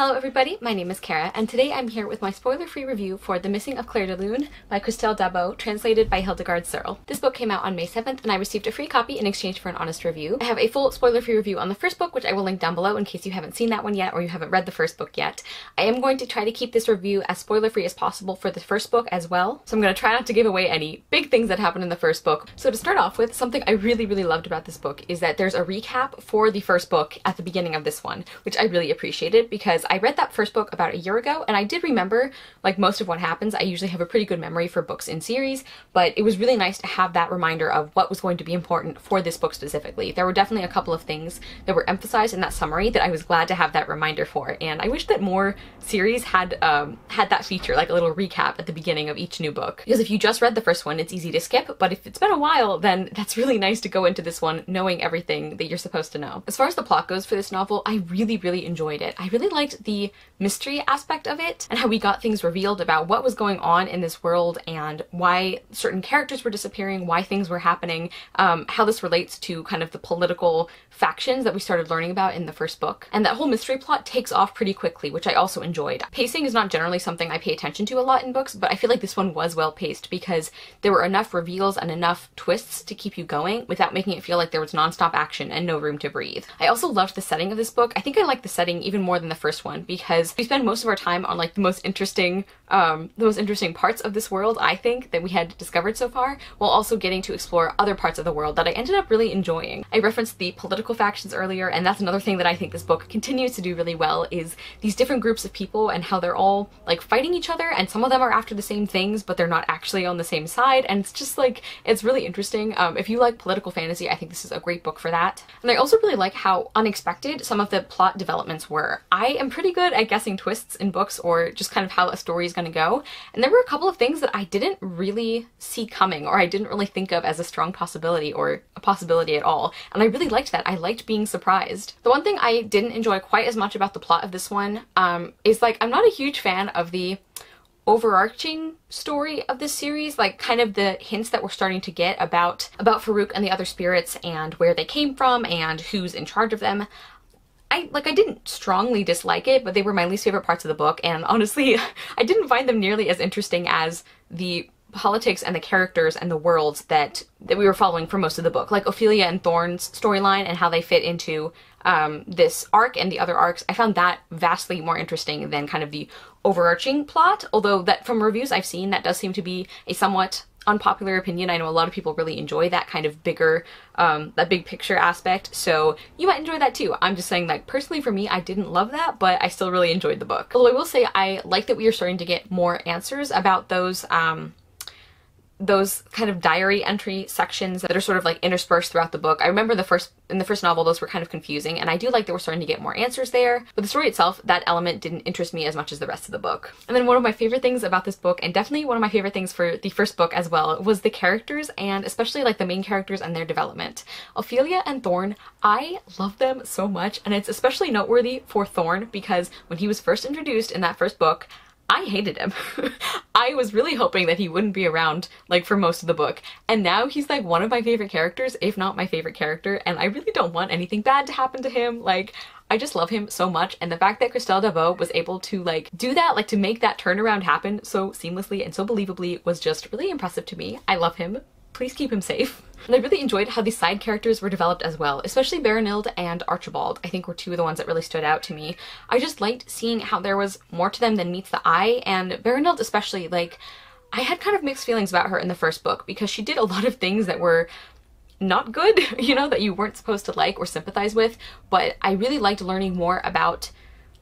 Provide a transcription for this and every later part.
Hello everybody, my name is Kara, and today I'm here with my spoiler-free review for The Missing of Clairdelune by Christelle Dabos, translated by Hildegarde Serle. This book came out on May 7th, and I received a free copy in exchange for an honest review. I have a full spoiler-free review on the first book, which I will link down below in case you haven't seen that one yet or you haven't read the first book yet. I am going to try to keep this review as spoiler-free as possible for the first book as well, so I'm going to try not to give away any big things that happen in the first book. So to start off with, something I really, really loved about this book is that there's a recap for the first book at the beginning of this one, which I really appreciated because I read that first book about a year ago, and I did remember like most of what happens. I usually have a pretty good memory for books in series, but it was really nice to have that reminder of what was going to be important for this book specifically. There were definitely a couple of things that were emphasized in that summary that I was glad to have that reminder for, and I wish that more series had um, had that feature, like a little recap at the beginning of each new book. Because if you just read the first one, it's easy to skip, but if it's been a while, then that's really nice to go into this one knowing everything that you're supposed to know. As far as the plot goes for this novel, I really, really enjoyed it. I really liked the mystery aspect of it and how we got things revealed about what was going on in this world and why certain characters were disappearing, why things were happening, um, how this relates to kind of the political factions that we started learning about in the first book. And that whole mystery plot takes off pretty quickly, which I also enjoyed. Pacing is not generally something I pay attention to a lot in books, but I feel like this one was well paced because there were enough reveals and enough twists to keep you going without making it feel like there was nonstop action and no room to breathe. I also loved the setting of this book. I think I like the setting even more than the first one because we spend most of our time on like the most interesting, um, the most interesting parts of this world, I think, that we had discovered so far, while also getting to explore other parts of the world that I ended up really enjoying. I referenced the political factions earlier, and that's another thing that I think this book continues to do really well is these different groups of people and how they're all like fighting each other, and some of them are after the same things, but they're not actually on the same side, and it's just like, it's really interesting. Um, if you like political fantasy, I think this is a great book for that. And I also really like how unexpected some of the plot developments were. I am pretty good at guessing twists in books or just kind of how a story is going to go. And there were a couple of things that I didn't really see coming or I didn't really think of as a strong possibility or a possibility at all. And I really liked that. I liked being surprised. The one thing I didn't enjoy quite as much about the plot of this one um, is like I'm not a huge fan of the overarching story of this series, like kind of the hints that we're starting to get about about Farouk and the other spirits and where they came from and who's in charge of them. I like I didn't strongly dislike it, but they were my least favorite parts of the book, and honestly, I didn't find them nearly as interesting as the politics and the characters and the worlds that that we were following for most of the book. Like ophelia and thorn's storyline and how they fit into um, this arc and the other arcs i found that vastly more interesting than kind of the overarching plot although that from reviews i've seen that does seem to be a somewhat unpopular opinion. I know a lot of people really enjoy that kind of bigger, um, that big picture aspect, so you might enjoy that too. I'm just saying like personally for me, I didn't love that, but I still really enjoyed the book. Although I will say I like that we are starting to get more answers about those, um, those kind of diary entry sections that are sort of like interspersed throughout the book. I remember the first in the first novel those were kind of confusing and I do like that we're starting to get more answers there. But the story itself, that element didn't interest me as much as the rest of the book. And then one of my favorite things about this book and definitely one of my favorite things for the first book as well was the characters and especially like the main characters and their development. Ophelia and Thorn, I love them so much and it's especially noteworthy for Thorn because when he was first introduced in that first book, I hated him. I was really hoping that he wouldn't be around like for most of the book. And now he's like one of my favorite characters, if not my favorite character, and I really don't want anything bad to happen to him. Like I just love him so much and the fact that Christelle Dabos was able to like do that, like to make that turnaround happen so seamlessly and so believably was just really impressive to me. I love him please keep him safe. And I really enjoyed how the side characters were developed as well, especially Berenilde and Archibald, I think were two of the ones that really stood out to me. I just liked seeing how there was more to them than meets the eye, and Berenilde especially, like, I had kind of mixed feelings about her in the first book because she did a lot of things that were not good, you know, that you weren't supposed to like or sympathize with, but I really liked learning more about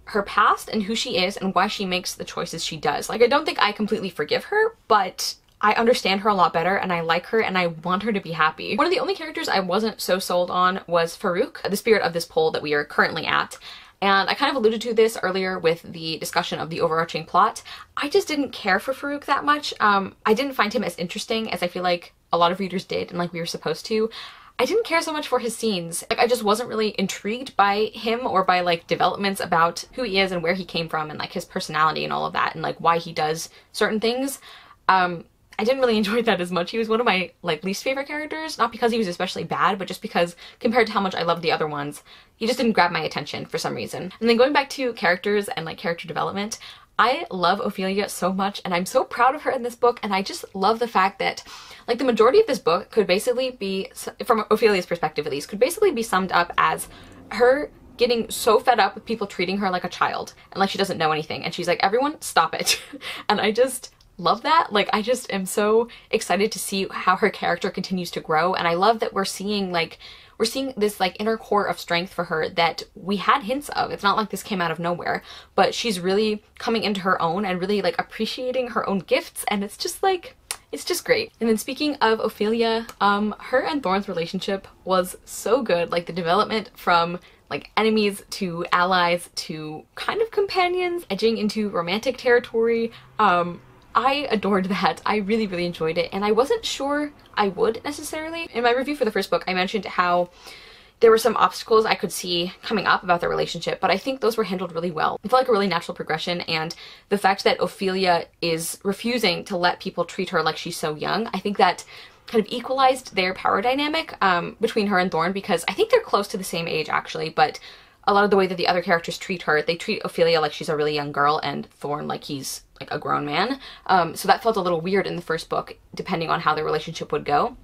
her past and who she is and why she makes the choices she does. Like, I don't think I completely forgive her, but I understand her a lot better and I like her and I want her to be happy. One of the only characters I wasn't so sold on was Farouk, the spirit of this pole that we are currently at. And I kind of alluded to this earlier with the discussion of the overarching plot. I just didn't care for Farouk that much. Um, I didn't find him as interesting as I feel like a lot of readers did and like we were supposed to. I didn't care so much for his scenes. Like I just wasn't really intrigued by him or by like developments about who he is and where he came from and like his personality and all of that and like why he does certain things. Um, I didn't really enjoy that as much. He was one of my like least favorite characters, not because he was especially bad, but just because compared to how much I loved the other ones, he just didn't grab my attention for some reason. And then going back to characters and like character development, I love Ophelia so much and I'm so proud of her in this book and I just love the fact that like the majority of this book could basically be from Ophelia's perspective at least could basically be summed up as her getting so fed up with people treating her like a child and like she doesn't know anything and she's like everyone stop it and I just love that like I just am so excited to see how her character continues to grow and I love that we're seeing like we're seeing this like inner core of strength for her that we had hints of. It's not like this came out of nowhere, but she's really coming into her own and really like appreciating her own gifts and it's just like it's just great. And then speaking of Ophelia, um, her and Thorn's relationship was so good. Like the development from like enemies to allies to kind of companions, edging into romantic territory. Um, I adored that. I really, really enjoyed it, and I wasn't sure I would necessarily. In my review for the first book, I mentioned how there were some obstacles I could see coming up about their relationship, but I think those were handled really well. It felt like a really natural progression, and the fact that Ophelia is refusing to let people treat her like she's so young, I think that kind of equalized their power dynamic um, between her and Thorn because I think they're close to the same age actually, but a lot of the way that the other characters treat her, they treat Ophelia like she's a really young girl and Thorn like he's like a grown man. Um, so that felt a little weird in the first book, depending on how their relationship would go.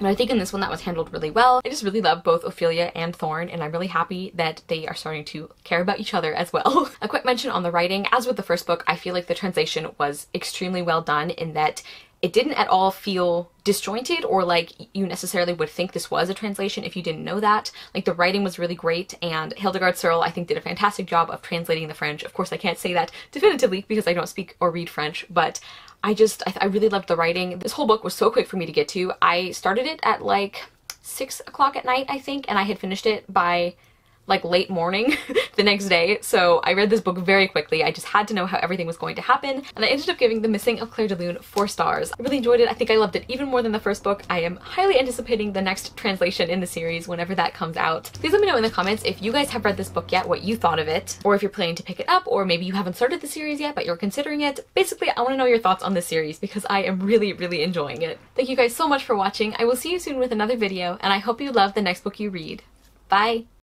But I think in this one that was handled really well. I just really love both Ophelia and Thorn and I'm really happy that they are starting to care about each other as well. a quick mention on the writing. As with the first book, I feel like the translation was extremely well done in that it didn't at all feel disjointed or like you necessarily would think this was a translation if you didn't know that. Like the writing was really great and Hildegarde Serle I think did a fantastic job of translating the French. Of course I can't say that definitively because I don't speak or read French, but I just, I, I really loved the writing. This whole book was so quick for me to get to. I started it at like six o'clock at night, I think, and I had finished it by like late morning the next day. So I read this book very quickly. I just had to know how everything was going to happen. And I ended up giving The Missing of Clairdelune four stars. I really enjoyed it. I think I loved it even more than the first book. I am highly anticipating the next translation in the series whenever that comes out. Please let me know in the comments if you guys have read this book yet, what you thought of it, or if you're planning to pick it up, or maybe you haven't started the series yet, but you're considering it. Basically, I want to know your thoughts on this series because I am really, really enjoying it. Thank you guys so much for watching. I will see you soon with another video, and I hope you love the next book you read. Bye!